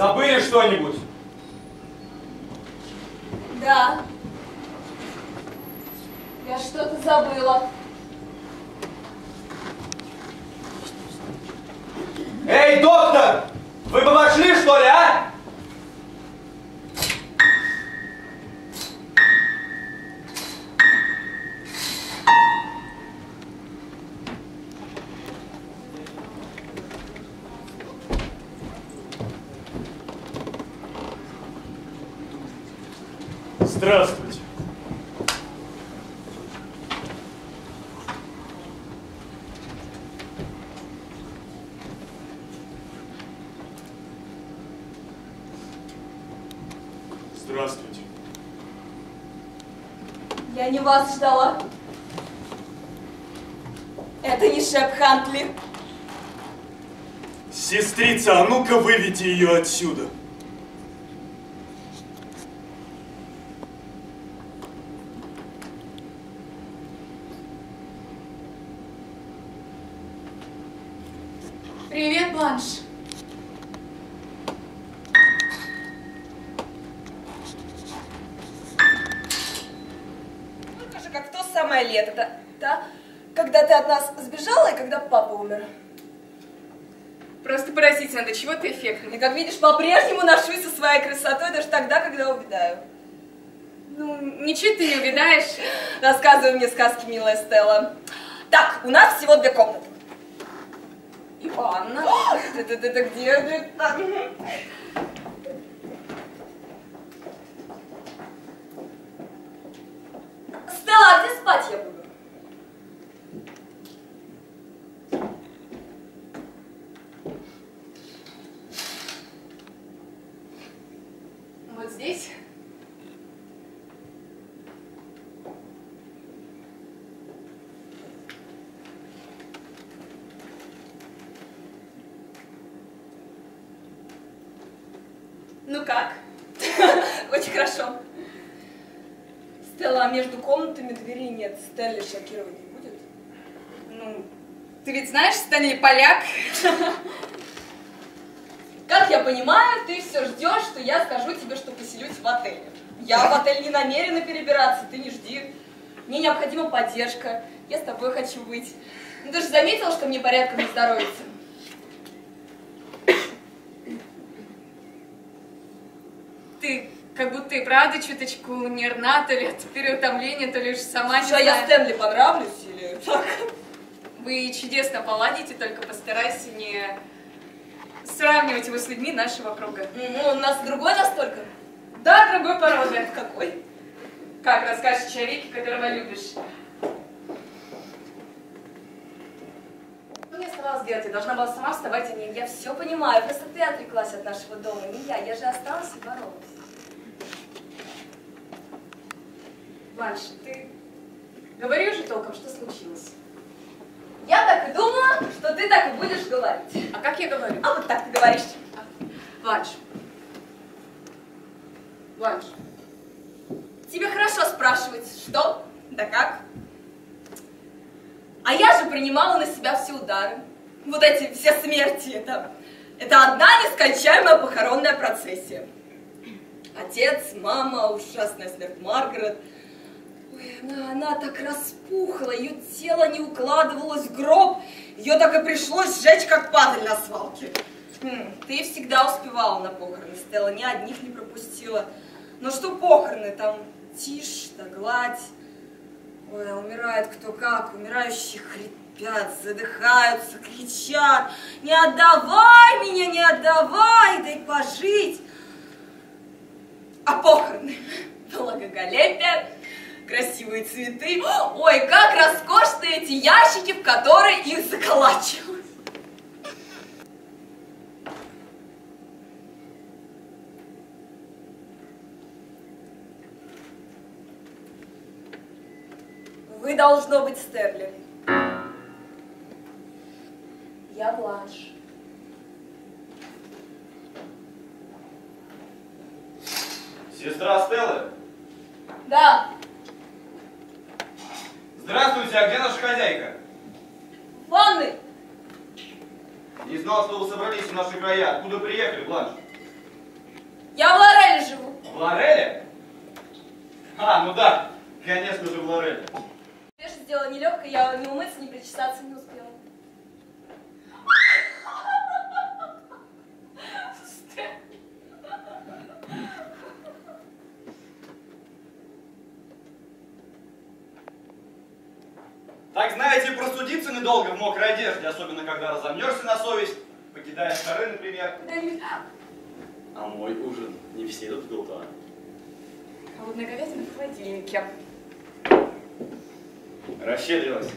Забыли что-нибудь? Да. Я что-то забыла. Эй, доктор! Вы бы вошли, что ли, а? Вас ждала. Это не Шеп Хантли. Сестрица, а ну-ка выведите ее отсюда. Привет, Бланш. Только же как в то самое лето, да? да? Когда ты от нас сбежала и когда папа умер. Просто поразительно, до чего ты эффектный. И как видишь, по-прежнему ношусь со своей красотой даже тогда, когда увидаю. Ну, ничего ты не увидаешь. Рассказывай мне сказки, милая Стелла. Так, у нас всего две комнаты. И ванна. Ты, ты, ты, ты где? Стелла, а где спать я буду? Здесь. Ну как? Очень хорошо. Стелла, а между комнатами дверей нет. Стелли шокировать не будет? Ну, ты ведь знаешь, Стэнли поляк. Я понимаю, ты все ждешь, что я скажу тебе, что поселюсь в отеле. Я в отель не намерена перебираться, ты не жди. Мне необходима поддержка. Я с тобой хочу быть. Ну, ты же заметила, что мне порядком не здоровится. Ты как будто и правда чуточку нервна, то ли от переутомления, то ли уж сама не Что, я знаю. Стэнли понравлюсь или так? Вы чудесно поладите, только постарайся не сравнивать его с людьми нашего круга. Ну, у нас другой настолько. Да, другой породы. Какой? Как расскажешь человеке, которого любишь? Мне оставалось делать? Я должна была сама вставать, а не я все понимаю. Просто ты отвлеклась от нашего дома, не я. Я же осталась и боролась. Бланш, ты говори уже толком, что случилось. Так и думала, что ты так и будешь говорить. А как я говорю? А вот так ты говоришь. Бланш. Бланш. Тебе хорошо спрашивать, что, да как. А я же принимала на себя все удары. Вот эти все смерти, это, это одна нескончаемая похоронная процессия. Отец, мама, ужасная смерть Маргарет. Ой, она, так распухла, ее тело не укладывалось в гроб, ее так и пришлось сжечь, как падаль на свалке. Хм, ты всегда успевала на похороны, Стелла, ни одних не пропустила. Но что похороны, там тишь да гладь. Ой, а умирает кто как, умирающие хрипят, задыхаются, кричат. Не отдавай меня, не отдавай, дай пожить. А похороны, благоголепие, красивые цветы. Ой, как роскошны эти ящики, в которые их заколачивают. Вы должно быть Стерли. Я Бланш. Сестра Стеллы? Да, Здравствуйте, а где наша хозяйка? в ванной. Не знал, что вы собрались в наши края. Откуда приехали, Бланш? Я в Лореле живу. В Лореле? А, ну да, конечно же в Лореле. Вещь сделала нелегко, я не умыться, не причесаться не успела. Так знаете, простудиться недолго в мокрой одежде, особенно когда разомнешься на совесть, покидая шары, например. А мой ужин не все идут в голова. Холодная говядина в холодильнике. Расщедрилась.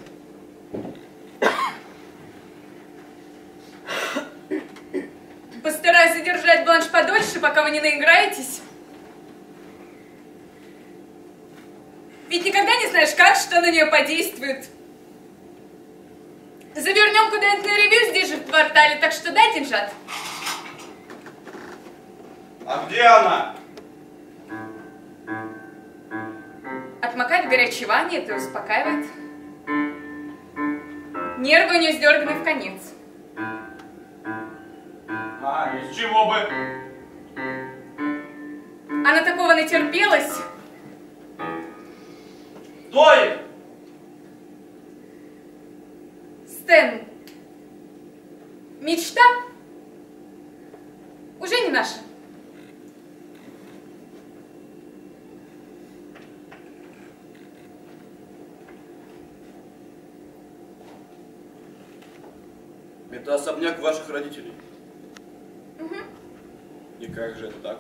Постараюсь задержать бланш подольше, пока вы не наиграетесь. Ведь никогда не знаешь, как что на нее подействует. Завернем куда-нибудь на ревью здесь же в квартале, так что дай деньжат. А где она? Отмокает в горячей ванне, это успокаивает. Нервы у нее сдерганы в конец. А, из чего бы? Она такого натерпелась. Стой! Стэн, мечта уже не наша. Это особняк ваших родителей. И как же это так?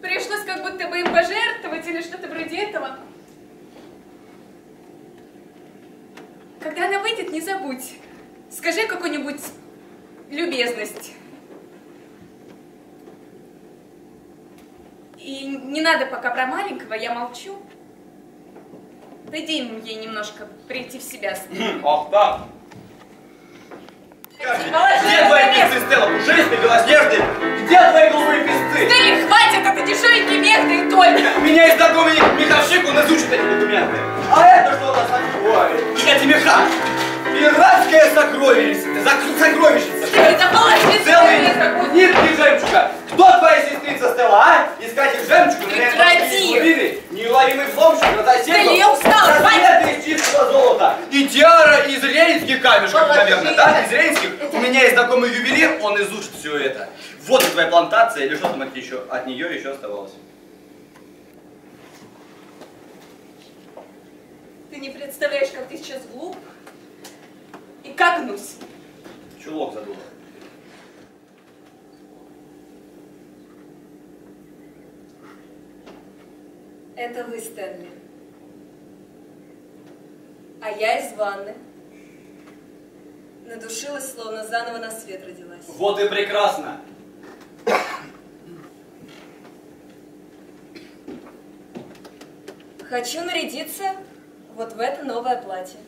Пришлось как будто бы им пожертвовать или что-то вроде этого. Когда она выйдет, не забудь. Скажи какую-нибудь любезность. И не надо пока про маленького, я молчу. Дай им ей немножко прийти в себя. Ах так! Положи Где твои песцы, Стелла? Пушистый, белоснежный? Где твои голубые песцы? Да не хватит, это дешевенькие мехты и только. Меня есть знакомый меховщик, он изучит эти документы. А это что у нас такое? Эти меха! Пиратская сокровищница! Зак- Сокровищница! Это Целый это будет. нитки жемчуга! Кто твоя сестрица Стелла, а? Искатель жемчуга? Прекрати! Глубины, неуловимый взломщик, разоседок, Стелла, я устала, браслеты из чистого золота и тиара из рейнских камешков, наверное, да? Из рейнских. У меня есть знакомый ювелир, он изучит все это. Вот и твоя плантация, или что там от, еще, от нее еще оставалось. Ты не представляешь, как ты сейчас глуп и как гнусь. Чулок задула. Это вы, Стэнли. А я из ванны. Надушилась, словно заново на свет родилась. Вот и прекрасно. Хочу нарядиться вот в это новое платье.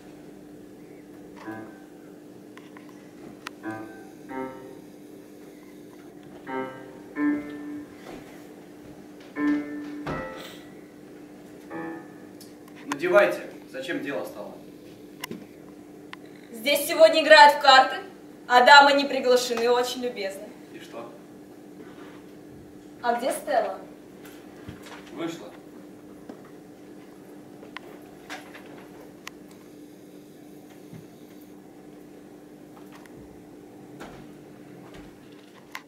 Надевайте. Зачем дело стало? Здесь сегодня играют в карты, а дамы не приглашены, очень любезны. И что? А где Стелла? Вышло.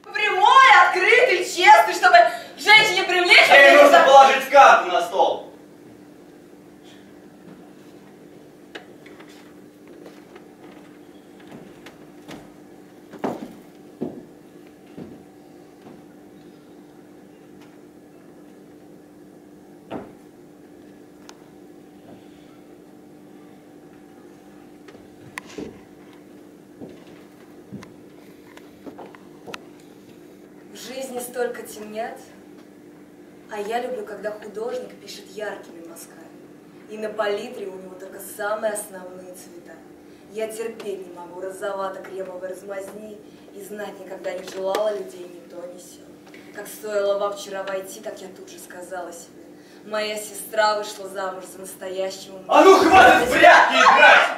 Прямой, открытый, честный, чтобы женщине привлечь. Ей а нужно не- положить карты на стол. В жизни столько темнят, а я люблю, когда художник пишет яркими мазками. И на палитре у него только самые основные цвета. Я терпеть не могу розовато-кремовой размазни и знать никогда не желала людей ни то, ни сё. Как стоило вам вчера войти, так я тут же сказала себе. Моя сестра вышла замуж за настоящего А ну хватит прятки играть!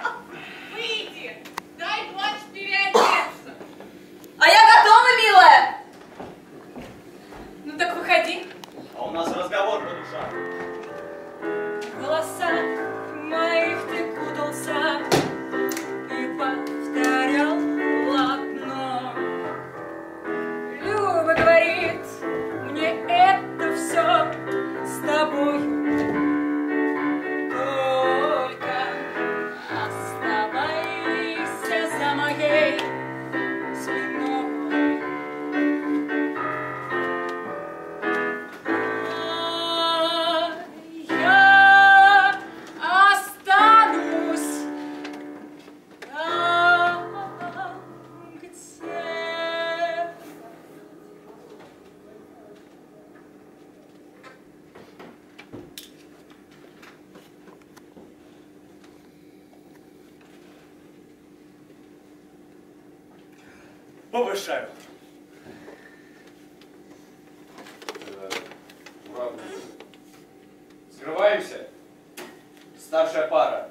Старшая пара.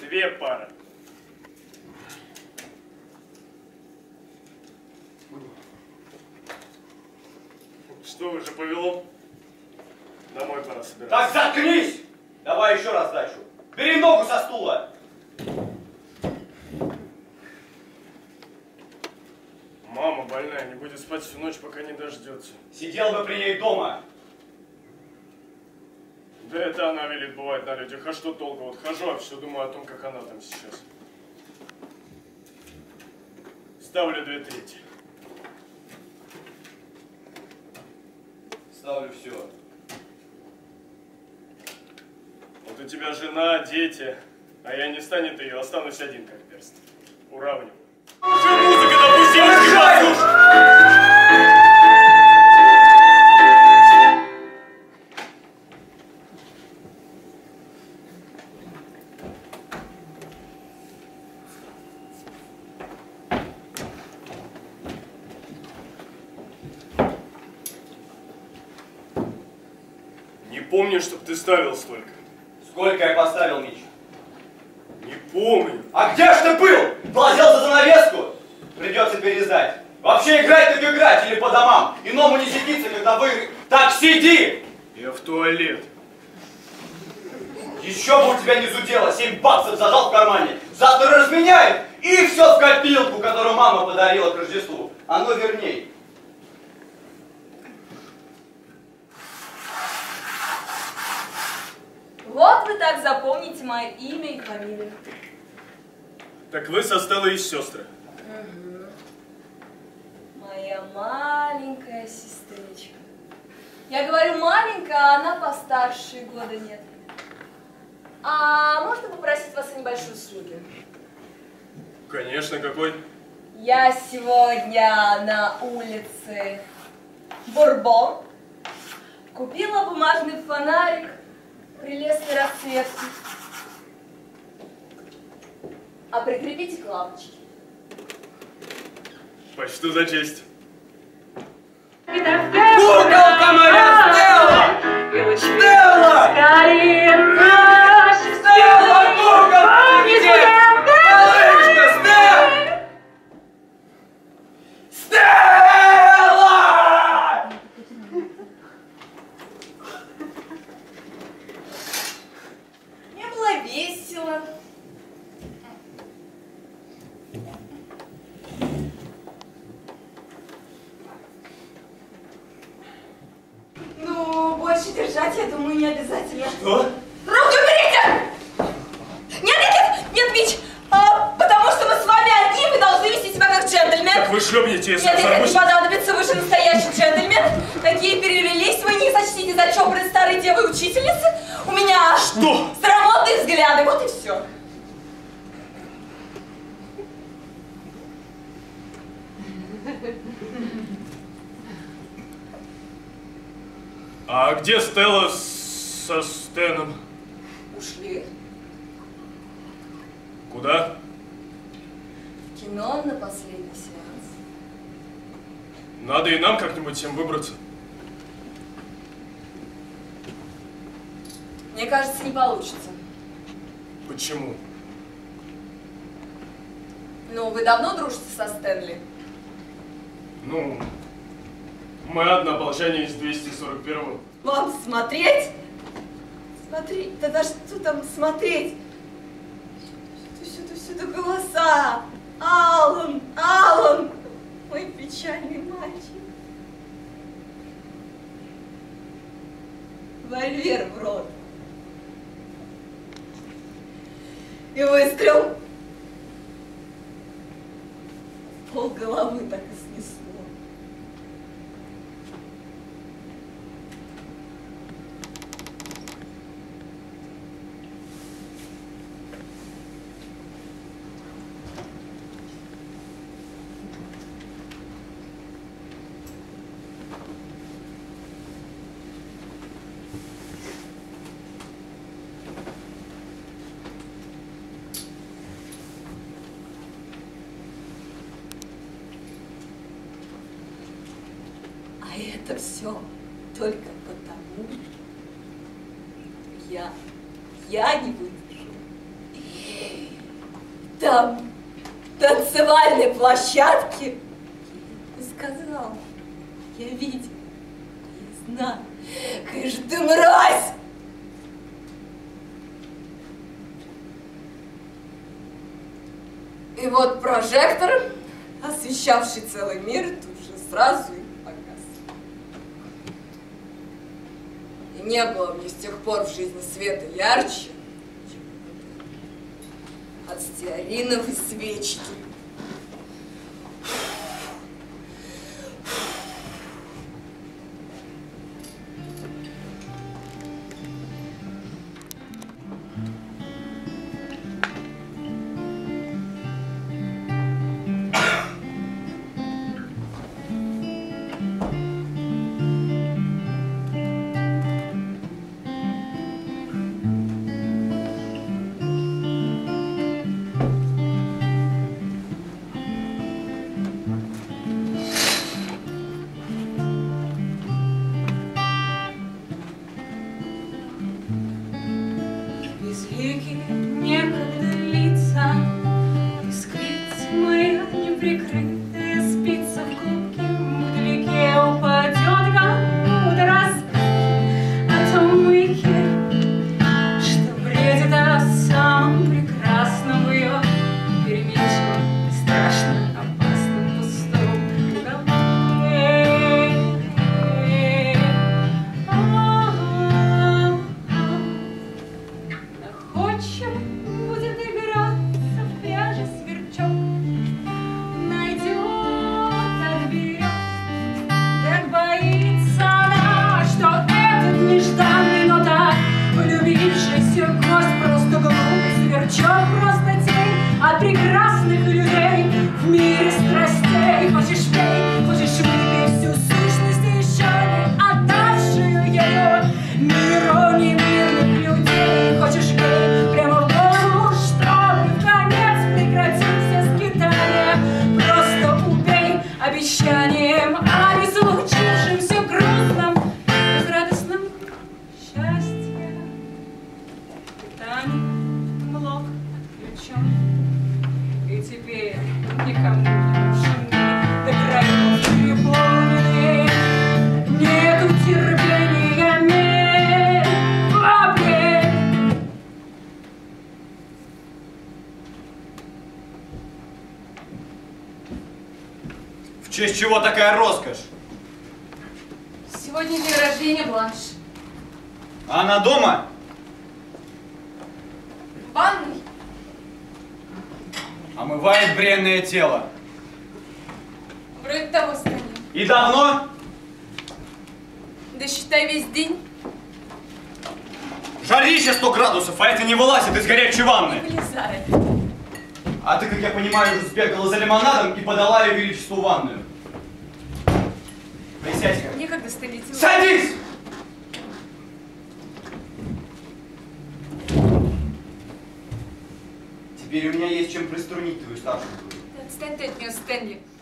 Две пары. Что уже повело? Домой пора собираться. Так заткнись! Давай еще раз дачу. Бери ногу со стула. Мама больная, не будет спать всю ночь, пока не дождется. Сидел бы при ней дома. Да это она велит бывать на людях. А что толку? Вот хожу, а все думаю о том, как она там сейчас. Ставлю две трети. Ставлю все. Вот у тебя жена, дети, а я не станет ее, останусь один как перст. Уравниваю. Что музыка допустилась, помню, чтоб ты ставил столько. Сколько я поставил, Мич? Не помню. А где ж ты был? Глазел за занавеску? Придется пересдать. Вообще играть так играть или по домам. Иному не сидится, когда вы... Так сиди! Я в туалет. Еще бы у тебя не зудело, 7 баксов зажал в кармане. Завтра разменяет, и все в копилку, которую мама подарила к Рождеству. Оно верней. Вот вы так запомните мое имя и фамилию. Так вы со Стеллой из сестры. Моя маленькая сестричка. Я говорю маленькая, а она постарше, и года нет. А можно попросить вас о небольшой услуге? Конечно, какой? Я сегодня на улице Бурбон купила бумажный фонарик прелестной расцветки. А прикрепите к лавочке. Почту за честь. Куколка моя Стелла! Стелла! Стелла, куколка, ты где? Малышка, Стелла! Стелла! Мне было весело. Ну, больше держать, я думаю, не обязательно. Что? Руки уберите! Нет, нет, нет, нет, Мич, а, потому что мы с вами одни, вы должны вести себя как джентльмен. Так если Нет, нет, нет, не взорвусь. понадобится, вы же настоящий джентльмен. Такие перевелись, вы не сочтите за чопоры старой девы учительницы. У меня Что? старомодные взгляды, вот и все. А где Стелла со Стеном? Ушли. Куда? В кино на последний сеанс. Надо и нам как-нибудь всем выбраться. Мне кажется, не получится. Почему? Ну, вы давно дружите со Стэнли? Ну, мы однополчане из 241-го. Вам смотреть? Смотреть? Да, да что там смотреть? Сюда, сюда, сюда голоса. Алан, Алан, мой печальный мальчик. Вольвер в рот. И выстрел. Пол головы так и снесло. Там танцевальной площадке и сказал, я видел, я знаю, какая же ты мразь! И вот прожектор, освещавший целый мир, тут же сразу и погас. И не было мне с тех пор в жизни света ярче, от стеариновой свечки. Тело. Вроде того станет. И давно? Да считай весь день. Жарище 100 градусов, а это не вылазит из горячей ванны. Вылезает. А ты, как я понимаю, уже сбегала за лимонадом и подала ее величеству ванную. Присядь-ка. Некогда столетия. Садись! Теперь у меня есть чем приструнить твою старшую extended near Stanley.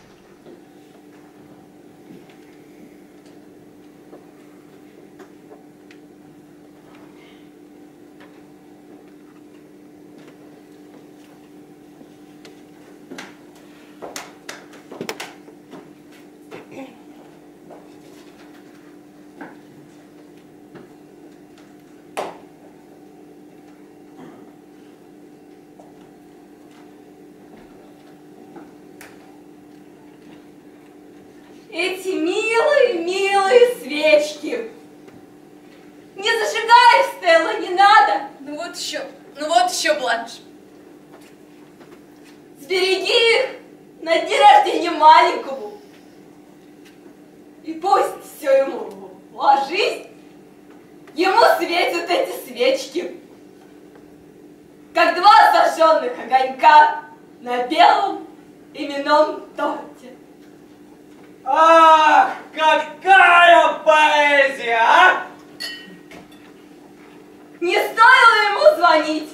Эти милые, милые свечки. Не зажигай, Стелла, не надо. Ну вот еще, ну вот еще, Бланш. Сбереги их на дне рождения маленькому. И пусть все ему в жизнь, ему светят эти свечки. Как два зажженных огонька на белом именном торте. Ах, какая поэзия, а! Не стоило ему звонить.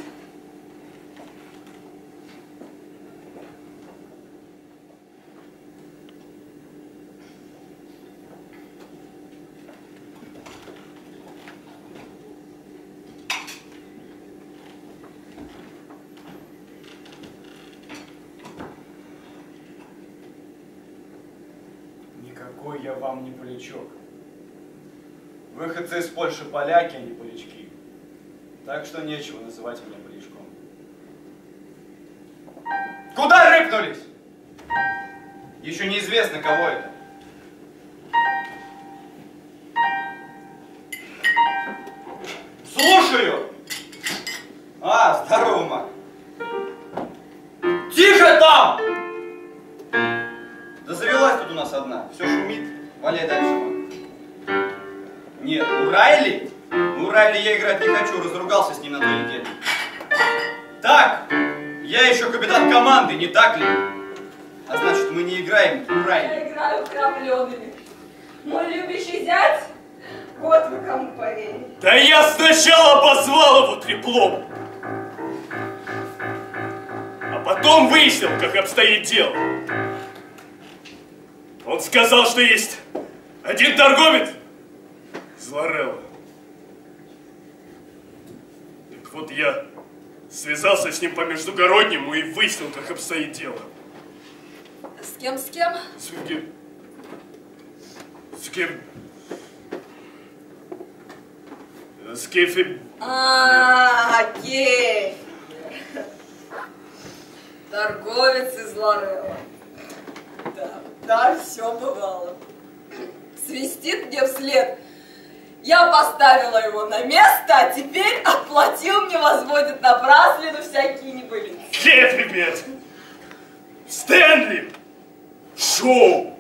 Никакой я вам не полячок. Выходцы из Польши поляки, а не полячки. Так что нечего называть меня полячком. Куда рыпнулись? Еще неизвестно, кого это. Слушаю! А, нас одна. Все шумит. Валяй дальше. Нет, у Райли? У Райли я играть не хочу, разругался с ним на той неделе. Так, я еще капитан команды, не так ли? А значит, мы не играем у Райли. Я играю крапленными. Мой любящий зять, вот вы кому поверили. Да я сначала позвал его треплом. А потом выяснил, как обстоит дело. Он сказал, что есть один торговец, Злорелло. Так вот я связался с ним по междугороднему и выяснил, как обстоит дело. С кем, с кем? С кем? С кем? С Кефи... А, Кефир. Торговец из Лорелла. Да, да, все бывало. Свистит мне вслед. Я поставила его на место, а теперь отплатил мне, возводит напраслину всякие небылицы. Кефи, Стэнли! Шоу!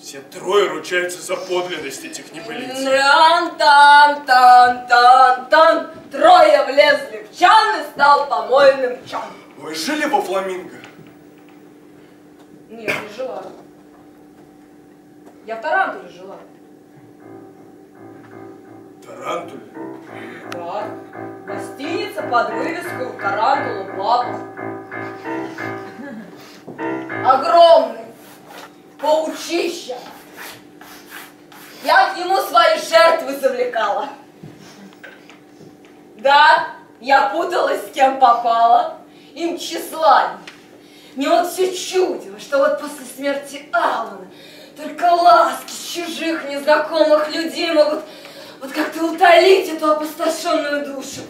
Все трое ручаются за подлинность этих небылиц. Ран-тан-тан-тан-тан. Трое влезли в чан и стал помойным чан. Вы жили во Фламинго? Нет, не жила. Я в Тарантуле жила. Тарантуле? Да. Гостиница под вывеской у Тарантула папа. Огромный. Паучища. Я к нему свои жертвы завлекала. Да, я путалась с кем попала. Им числа. Мне вот все чудило, что вот после смерти Алана только ласки чужих незнакомых людей могут вот как-то утолить эту опустошенную душу.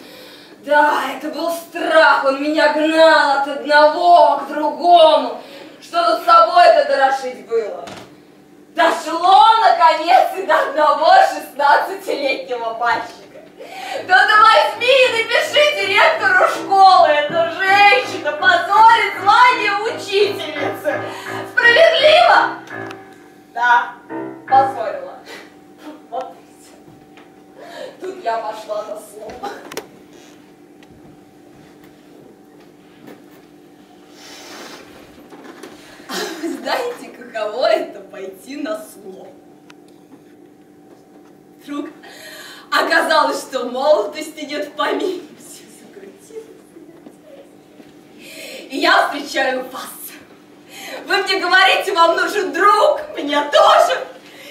Да, это был страх, он меня гнал от одного к другому. Что тут с собой-то дорошить было? Дошло, наконец, и до одного шестнадцатилетнего мальчика. Да до возьми и напиши директору школы, эта женщина позорит звание учительницы. Справедливо? Да, позорила. Вот все. Тут я пошла на слово. А вы знаете, каково это пойти на слово? Вдруг оказалось, что молодость идет в помине. Все закрутилось. И я встречаю вас. Вы мне говорите, вам нужен друг, меня тоже.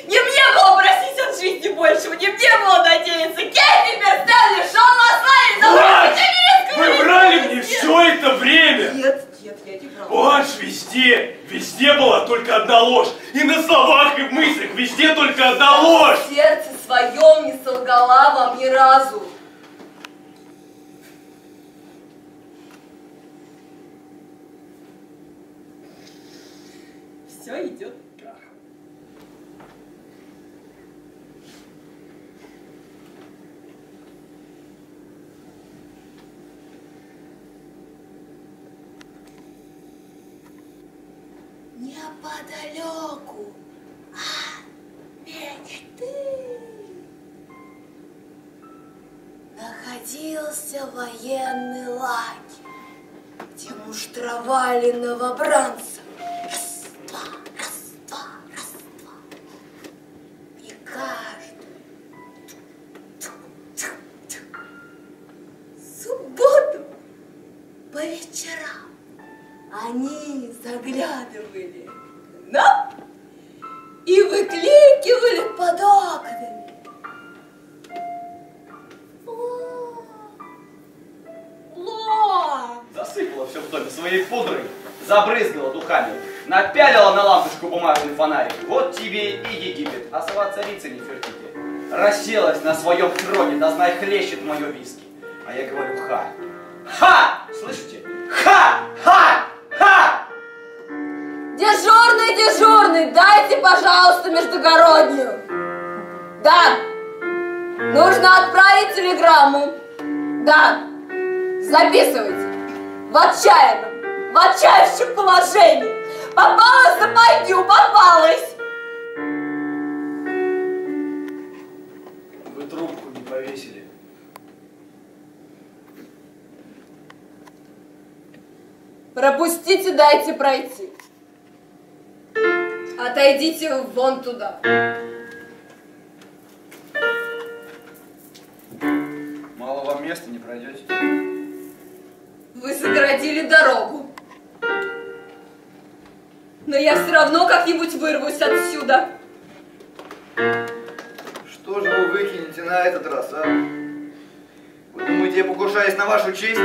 Не мне было просить от жизни большего, не мне было надеяться. Кэти Берстелли шел на Бланш! славе, Вы врали мне все это время! Нет, нет, я не врала. Бланш везде, везде была только одна ложь. И на словах, и в мыслях, везде только одна ложь. В сердце своем не солгала вам ни разу. Все идет крахом. Неподалеку от мечты находился военный лагерь, где муштровали новобранцев. Своем троне, да знай хлещет мое виски. А я говорю ха. Ха! Слышите? Ха! Ха! Ха! Дежурный, дежурный, дайте, пожалуйста, междугороднюю. Да, нужно отправить телеграмму. Да, записывайте. В отчаянном, в отчаявшем положении. Попалась за пойдю, попалась. Повесили. Пропустите, дайте пройти. Отойдите вон туда. Мало вам места, не пройдете. Вы загородили дорогу. Но я все равно как-нибудь вырвусь отсюда. Что же вы выкинете на этот раз, а? Вы думаете, я покушаюсь на вашу честь?